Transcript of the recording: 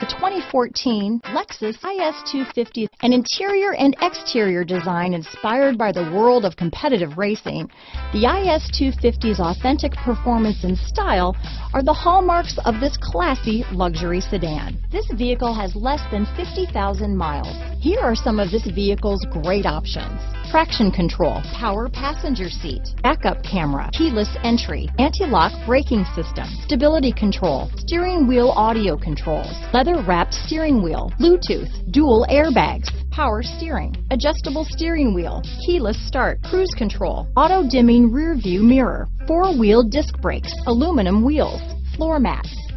The 2014 Lexus IS250, an interior and exterior design inspired by the world of competitive racing, the IS250's authentic performance and style are the hallmarks of this classy luxury sedan. This vehicle has less than 50,000 miles. Here are some of this vehicle's great options. Traction control, power passenger seat, backup camera, keyless entry, anti-lock braking system, stability control, steering wheel audio controls, leather wrapped steering wheel, Bluetooth, dual airbags, power steering, adjustable steering wheel, keyless start, cruise control, auto dimming rear view mirror, four wheel disc brakes, aluminum wheels, floor mats,